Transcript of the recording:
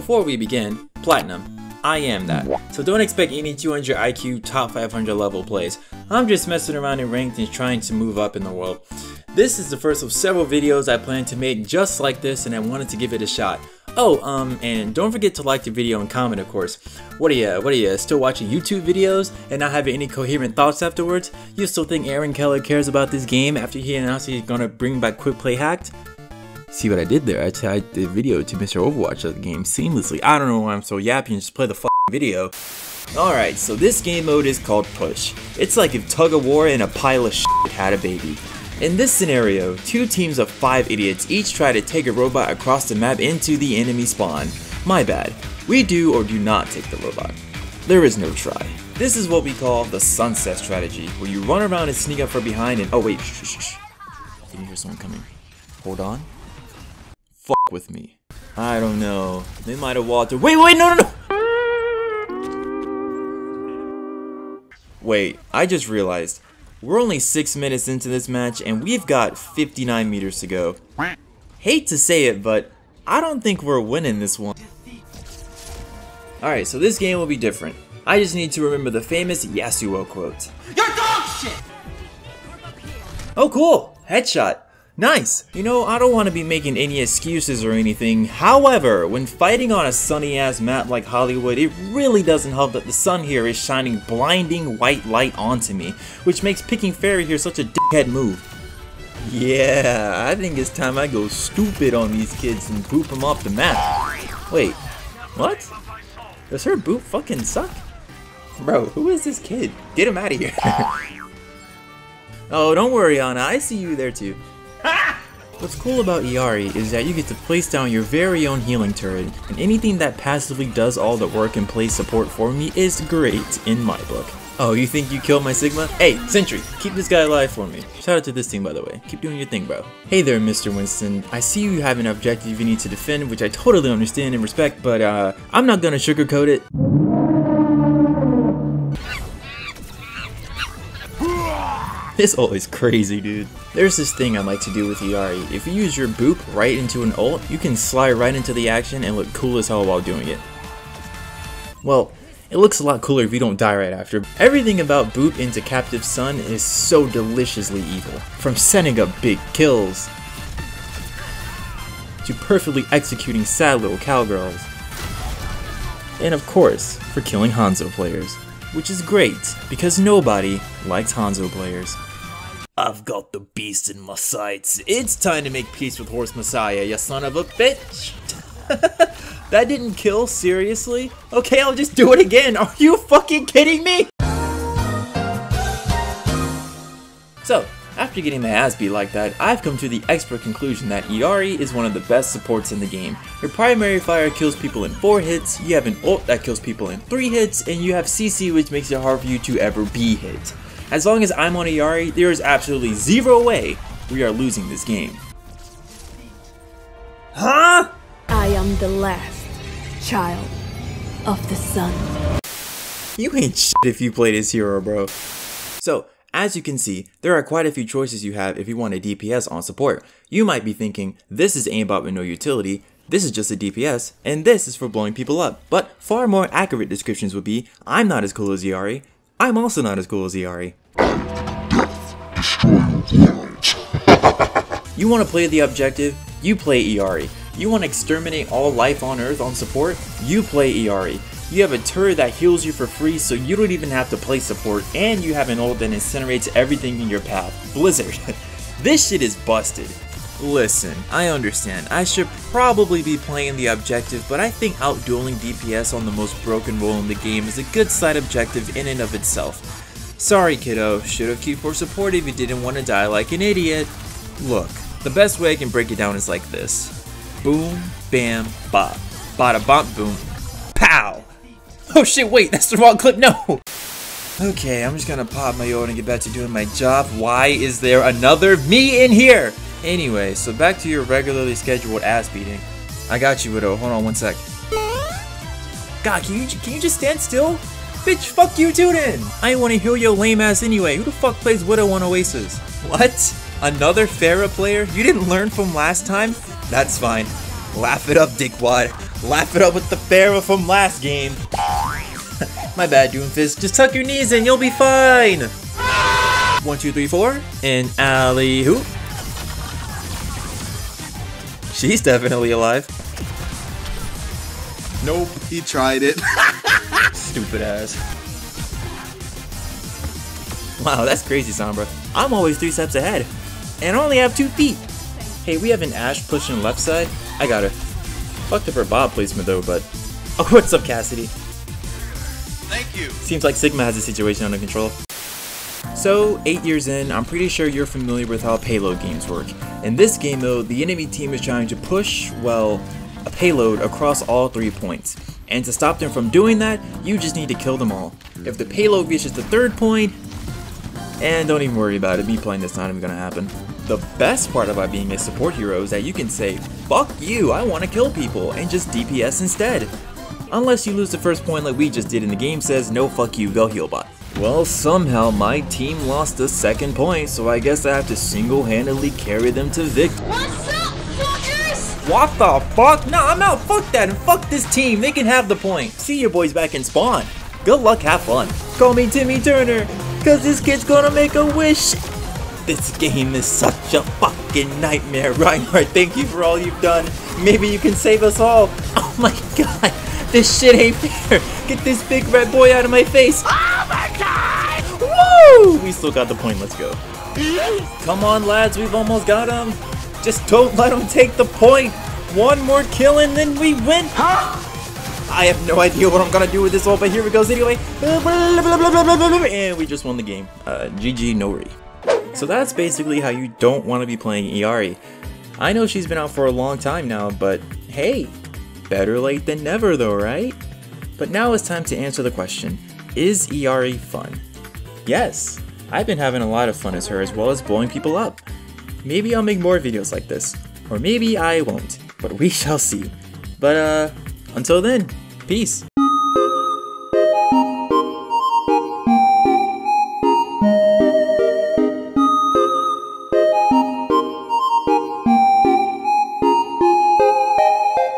Before we begin, Platinum. I am that. So don't expect any 200 IQ top 500 level plays. I'm just messing around in ranked and trying to move up in the world. This is the first of several videos I plan to make just like this and I wanted to give it a shot. Oh, um, and don't forget to like the video and comment, of course. What are you, what are you, still watching YouTube videos and not having any coherent thoughts afterwards? You still think Aaron Keller cares about this game after he announced he's gonna bring back Quick Play Hacked? See what I did there? I tied the video to Mr. Overwatch of the game seamlessly. I don't know why I'm so yappy and just play the video. Alright, so this game mode is called Push. It's like if Tug of War and a pile of shit had a baby. In this scenario, two teams of five idiots each try to take a robot across the map into the enemy spawn. My bad. We do or do not take the robot. There is no try. This is what we call the sunset strategy, where you run around and sneak up from behind and- oh wait, shh, shh, shh. Can hear someone coming. Hold on. Fuck with me. I don't know. They might have walked- wait, wait, no, no, no! Wait, I just realized. We're only 6 minutes into this match and we've got 59 meters to go. Hate to say it, but I don't think we're winning this one. Alright, so this game will be different. I just need to remember the famous Yasuo quote. You're dog shit! Oh cool! Headshot! Nice! You know, I don't want to be making any excuses or anything, however, when fighting on a sunny ass map like Hollywood, it really doesn't help that the sun here is shining blinding white light onto me, which makes picking fairy here such a dickhead move. Yeah, I think it's time I go stupid on these kids and boop them off the map. Wait, what? Does her boot fucking suck? Bro, who is this kid? Get him out of here. oh, don't worry, Ana. I see you there too. What's cool about Illari is that you get to place down your very own healing turret, and anything that passively does all the work and plays support for me is great in my book. Oh, you think you killed my Sigma? Hey, Sentry, keep this guy alive for me. Shout out to this team, by the way. Keep doing your thing, bro. Hey there, Mr. Winston. I see you have an objective you need to defend, which I totally understand and respect, but uh, I'm not gonna sugarcoat it. This is crazy, dude. There's this thing I like to do with Illari. If you use your boop right into an ult, you can slide right into the action and look cool as hell while doing it. Well, it looks a lot cooler if you don't die right after. Everything about Boop into Captive Sun is so deliciously evil. From setting up big kills, to perfectly executing sad little cowgirls. And of course, for killing Hanzo players. Which is great, because nobody likes Hanzo players. I've got the beast in my sights. It's time to make peace with Horse Messiah, you son of a bitch! that didn't kill, seriously? Okay, I'll just do it again. Are you fucking kidding me? So, after getting my ass beat like that, I've come to the expert conclusion that Illari is one of the best supports in the game. Your primary fire kills people in 4 hits, you have an ult that kills people in 3 hits, and you have CC which makes it hard for you to ever be hit. As long as I'm on Illari, there is absolutely zero way we are losing this game. Huh? I am the last child of the sun. You ain't shit if you play this hero, bro. So, as you can see, there are quite a few choices you have if you want a DPS on support. You might be thinking, this is aimbot with no utility, this is just a DPS, and this is for blowing people up. But far more accurate descriptions would be, I'm not as cool as Illari, I'm also not as cool as Illari. you want to play the objective? You play Illari. You want to exterminate all life on Earth on support? You play Illari. You have a turret that heals you for free so you don't even have to play support and you have an ult that incinerates everything in your path. Blizzard. this shit is busted. Listen, I understand, I should probably be playing the objective, but I think outdueling DPS on the most broken role in the game is a good side objective in and of itself. Sorry kiddo, should've queued for support if you didn't want to die like an idiot. Look, the best way I can break it down is like this. Boom, bam, bop. Bada bop boom. Pow! Oh shit, wait, that's the wrong clip, no! Okay, I'm just gonna pop my own and get back to doing my job. Why is there another me in here? Anyway, so back to your regularly scheduled ass beating. I got you, Widow. Hold on one sec. God, can you can you just stand still? Bitch, fuck you too then! I ain't wanna heal your lame ass anyway. Who the fuck plays Widow on Oasis? What? Another Pharah player? You didn't learn from last time? That's fine. Laugh it up, dickwad. Laugh it up with the Pharah from last game. My bad, Doomfist. Just tuck your knees in, you'll be fine. One, two, three, four, and alley hoop. She's definitely alive. Nope, he tried it. Stupid ass. Wow, that's crazy, Sombra. I'm always three steps ahead, and I only have two feet. Hey, we have an Ashe pushing left side. I got her. Fucked up her bob placement though, but... Oh, what's up, Cassidy? Thank you. Seems like Sigma has the situation under control. So, 8 years in, I'm pretty sure you're familiar with how payload games work. In this game though, the enemy team is trying to push, well, a payload across all 3 points. And to stop them from doing that, you just need to kill them all. If the payload reaches the third point, and don't even worry about it, me playing this not even gonna happen. The best part about being a support hero is that you can say, fuck you, I wanna kill people, and just DPS instead. Unless you lose the first point like we just did and the game says, no fuck you, go heal bot. Well, somehow my team lost the second point, so I guess I have to single-handedly carry them to victory. What the fuck? Nah, I'm out. Fuck that and fuck this team. They can have the point. See your boys back in spawn. Good luck, have fun. Call me Timmy Turner, cause this kid's gonna make a wish. This game is such a fucking nightmare, Reinhardt. Thank you for all you've done. Maybe you can save us all. Oh my god, this shit ain't fair. Get this big red boy out of my face. Oh my god! Woo! We still got the point. Let's go. Come on, lads. We've almost got him. Just don't let him take the point. One more kill and then we win. I have no idea what I'm gonna do with this all, but here it goes anyway. And we just won the game. Uh, GG Nori. So that's basically how you don't want to be playing Illari. I know she's been out for a long time now, but hey, better late than never though, right? But now it's time to answer the question, is Illari fun? Yes, I've been having a lot of fun as her as well as blowing people up. Maybe I'll make more videos like this, or maybe I won't, but we shall see. But uh, until then, peace.